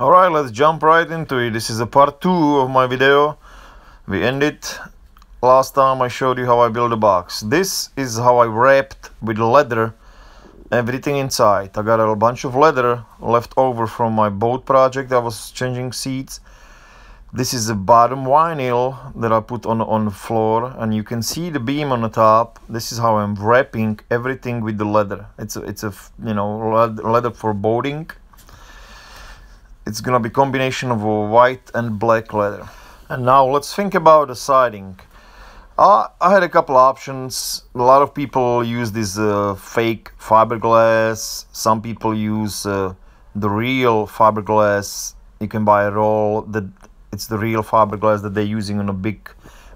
Alright, let's jump right into it. This is a part 2 of my video. We ended last time I showed you how I build a box. This is how I wrapped with leather everything inside. I got a bunch of leather left over from my boat project. I was changing seats. This is the bottom vinyl that I put on, on the floor and you can see the beam on the top. This is how I'm wrapping everything with the leather. It's a, it's a you know leather for boating it's gonna be combination of white and black leather. And now let's think about the siding. Uh, I had a couple options. A lot of people use this uh, fake fiberglass. Some people use uh, the real fiberglass. You can buy a roll that it's the real fiberglass that they're using on a big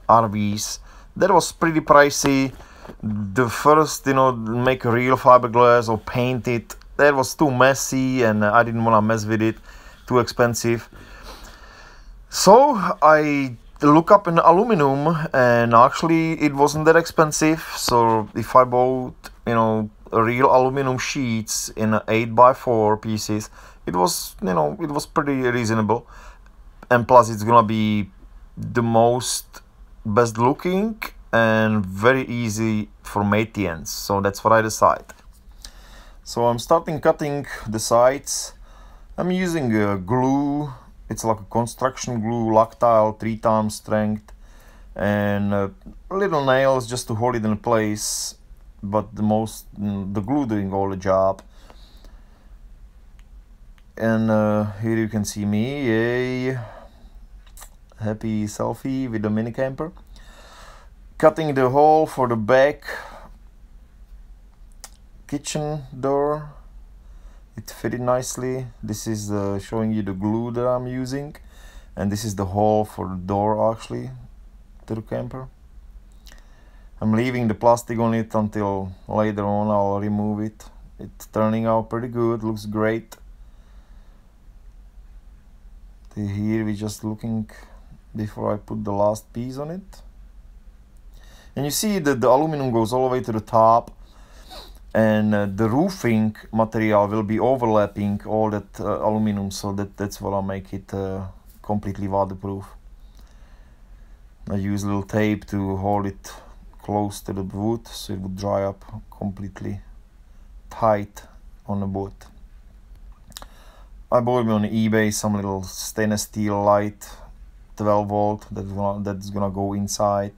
RVs that was pretty pricey. The first you know make a real fiberglass or paint it that was too messy and I didn't want to mess with it too expensive. So I look up an aluminum and actually it wasn't that expensive. So if I bought, you know, real aluminum sheets in 8 by 4 pieces, it was, you know, it was pretty reasonable. And plus it's gonna be the most best looking and very easy for maintenance. So that's what I decide. So I'm starting cutting the sides I'm using a glue, it's like a construction glue, Loctite, 3 times strength and uh, little nails just to hold it in place but the most, the glue doing all the job. And uh, here you can see me, a happy selfie with the mini camper. Cutting the hole for the back kitchen door it fitted nicely. This is uh, showing you the glue that I'm using and this is the hole for the door actually to the camper. I'm leaving the plastic on it until later on I'll remove it. It's turning out pretty good looks great. Here we just looking before I put the last piece on it. And you see that the aluminum goes all the way to the top and uh, the roofing material will be overlapping all that uh, aluminum so that that's what I'll make it uh, completely waterproof. I use a little tape to hold it close to the wood so it would dry up completely tight on the wood I bought me on eBay some little stainless steel light 12 volt that's gonna, that's gonna go inside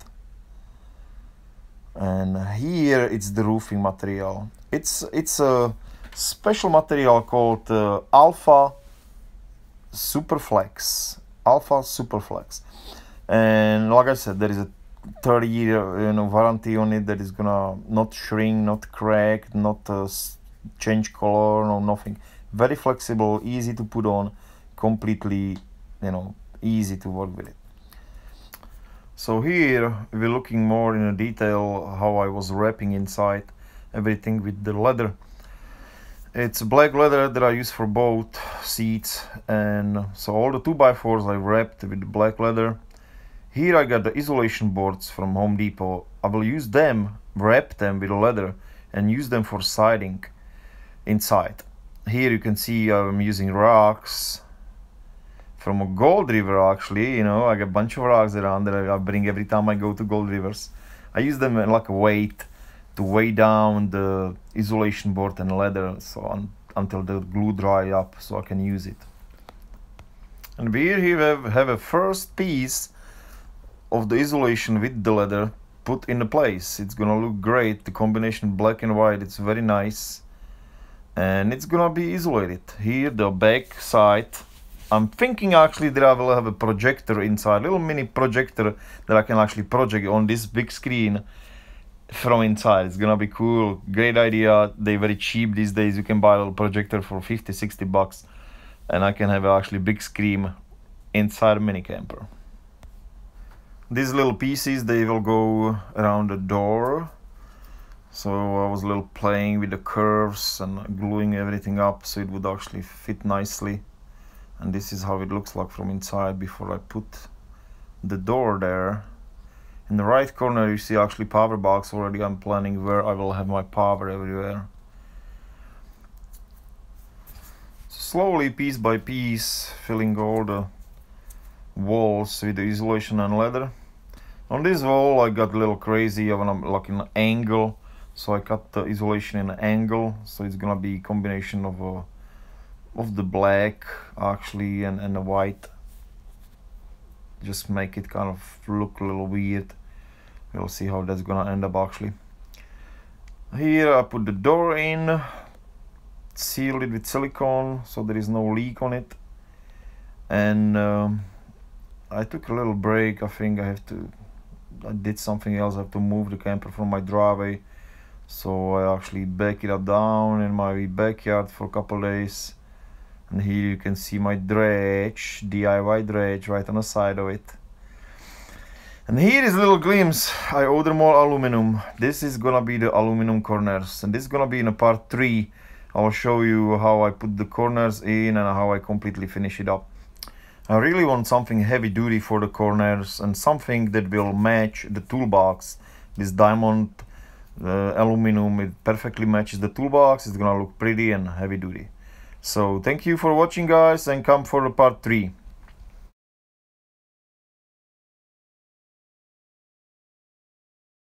and here it's the roofing material. It's it's a special material called uh, alpha superflex. Alpha superflex. And like i said there is a 30 year you know warranty on it that is gonna not shrink not crack not uh, change color no nothing. Very flexible easy to put on completely you know easy to work with it so here we're looking more in detail how I was wrapping inside everything with the leather. It's black leather that I use for both seats and so all the 2x4s I wrapped with black leather. Here I got the isolation boards from Home Depot. I will use them, wrap them with leather and use them for siding inside. Here you can see I'm using rocks from a Gold River actually. You know, I got a bunch of rocks around that I bring every time I go to Gold Rivers. I use them like a weight to weigh down the isolation board and leather so on, until the glue dry up so I can use it. And we here have, have a first piece of the isolation with the leather put in the place. It's gonna look great. The combination black and white, it's very nice. And it's gonna be isolated. Here the back side I'm thinking actually that I will have a projector inside, a little mini projector that I can actually project on this big screen from inside. It's gonna be cool, great idea. They're very cheap these days. You can buy a little projector for 50, 60 bucks and I can have actually big screen inside a mini camper. These little pieces, they will go around the door. So I was a little playing with the curves and gluing everything up so it would actually fit nicely and this is how it looks like from inside before I put the door there. In the right corner you see actually power box. Already I'm planning where I will have my power everywhere. Slowly piece by piece filling all the walls with the insulation and leather. On this wall I got a little crazy of an like an angle. So I cut the insulation in an angle. So it's gonna be combination of a uh, of the black actually and, and the white just make it kind of look a little weird. We'll see how that's gonna end up actually. Here I put the door in sealed it with silicone so there is no leak on it. And um, I took a little break I think I have to I did something else I have to move the camper from my driveway. So I actually back it up down in my backyard for a couple days and here you can see my dredge DIY dredge right on the side of it. And here is a little glimpse. I order more aluminum. This is gonna be the aluminum corners. And this is gonna be in a part 3 I'll show you how I put the corners in and how I completely finish it up. I really want something heavy duty for the corners and something that will match the toolbox. This diamond uh, aluminum it perfectly matches the toolbox. It's gonna look pretty and heavy duty so thank you for watching guys and come for part 3